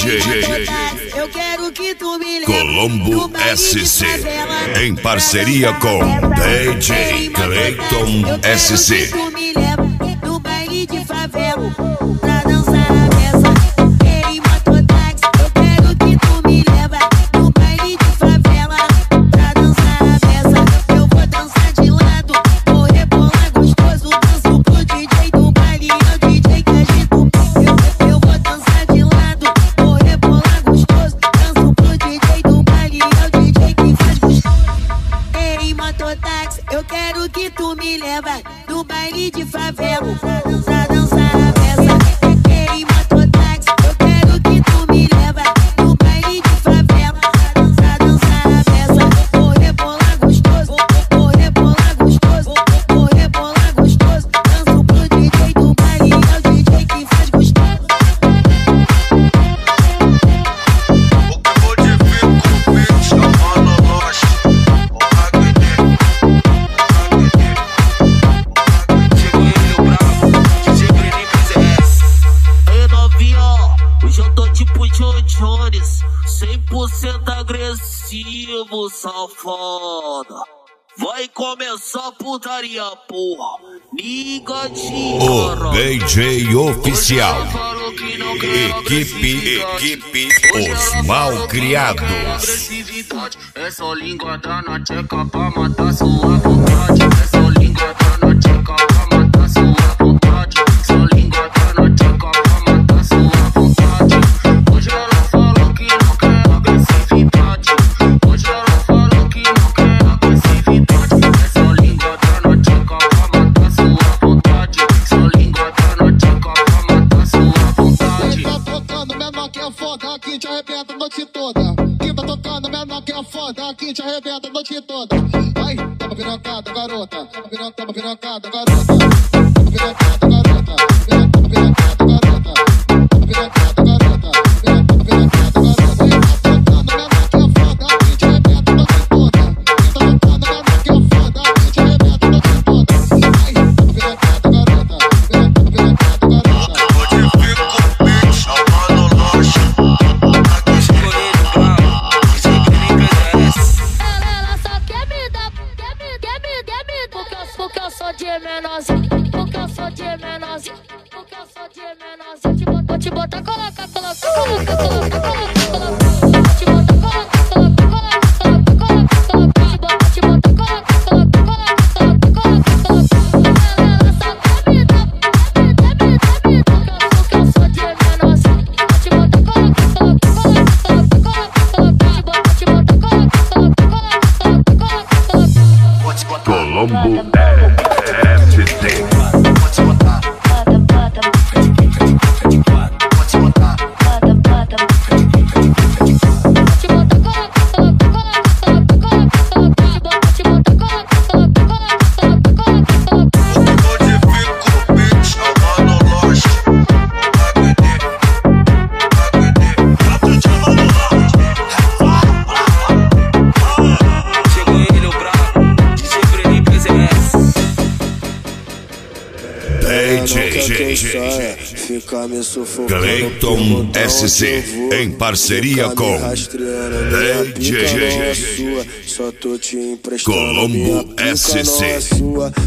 DJ Eu quero que tu me Colombo SC em parceria com DJ Clayton SC. Eu quero que tu me leva no baile de favela. John Jones, 100% agressivo, safada. Vai começar a putaria, porra. Liga de O DJ oficial. Equipe, equipe, os mal criados. É só língua da na tcheca pra matar sua vontade. É só língua dar na tcheca. arrebenta a noite toda. Que tá tocando menor que é foda, Aqui te arrebenta a noite toda. Vai, toma tá pirocada, garota. Tá toma tá pirocada, garota. Toma pirocada, garota. Toma pirocada, garota. Toma pirocada, garota. Toma pirocada, garota. mumble ass today. não Clayton SC em parceria com DJ Só tô te emprestando. Colombo SC.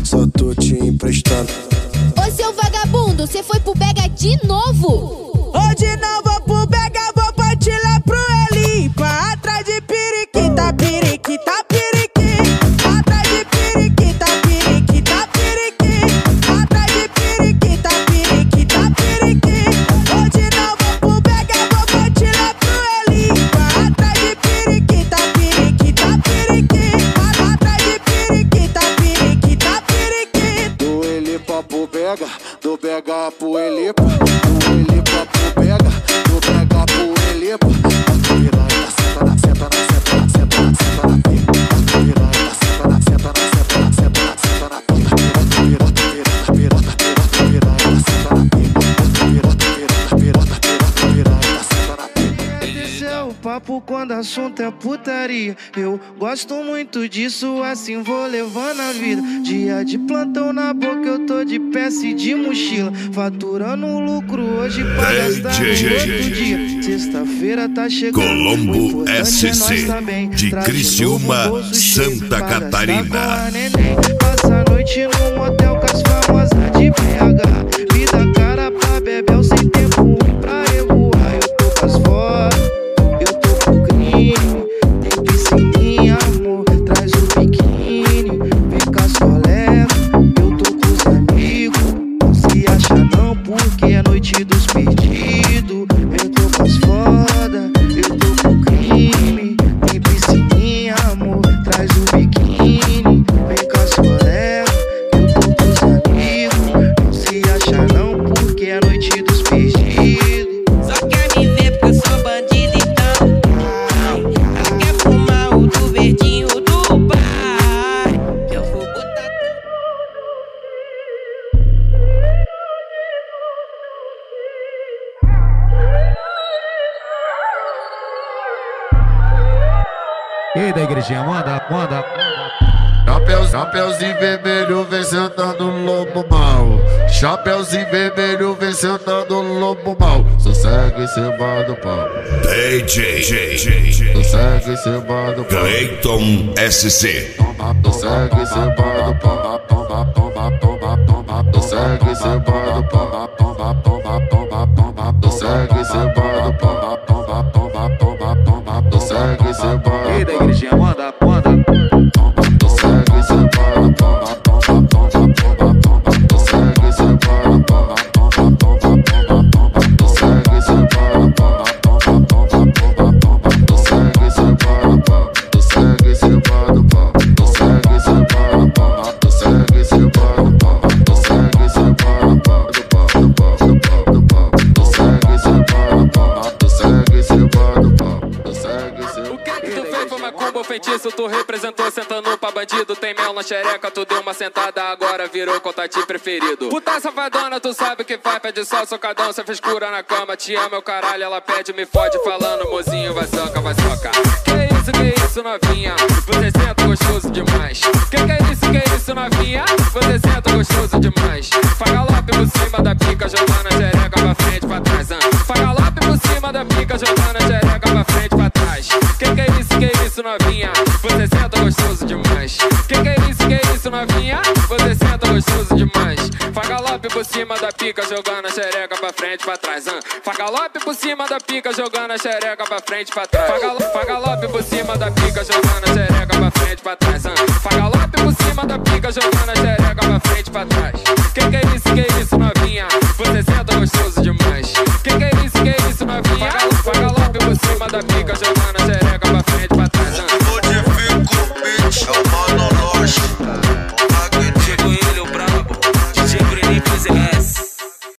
Só tô te emprestando. Ô seu vagabundo, você foi pro Bega de novo? Ô de novo pro Bega, vou partir lá pro Eli. Pra atrás de piriquita, piriquita paper papo quando assunto é putaria. Eu gosto muito disso, assim vou levando a vida. Dia de plantão na boca, eu tô de peça e de mochila. Faturando um lucro hoje pra gastar no outro dia. Sexta-feira tá chegando. Colombo é SC, também. de Criciúma, Santa Catarina. Passa a noite no motel com as famosas de BH. Vida cara pra beber, sem E da igrejinha, manda, manda. Chapéus, chapéuzinho vermelho vem sentando lobo mal. Chapéuzinho vermelho vem sentando lobo mal. Sossega em cima do pau. DJ Sossega em cima do pau. Clayton SC. Sossega em cima do pau. Sossega em cima do pau. Tu representou sentando pra bandido. Tem mel na xereca, tu deu uma sentada, agora virou contatinho preferido. Puta safadona, tu sabe que faz, pede só socadão. Cê fez cura na cama, te ama, meu caralho. Ela pede, me fode, falando, mozinho, vai soca, vai soca. Que isso, que isso, novinha? Você senta gostoso demais. Que que é isso, que isso, novinha? Você senta gostoso demais. Faz galope por cima da pica, jogando a xereca pra frente, pra trás. ah. Faz galope por cima da pica, jogando a Você demais. Faz galope por cima da pica, jogando a xereca pra frente, pra trás. ah. Faz galope por cima da pica, jogando a xereca pra frente, pra trás. Faz galo- Faz galope por cima da pica, jogando a xereca pra frente, pra trás. ah. Faz galope por cima da pica, jogando a xereca pra frente, pra trás. Que que é isso, que? Você é isso, novinha? Faz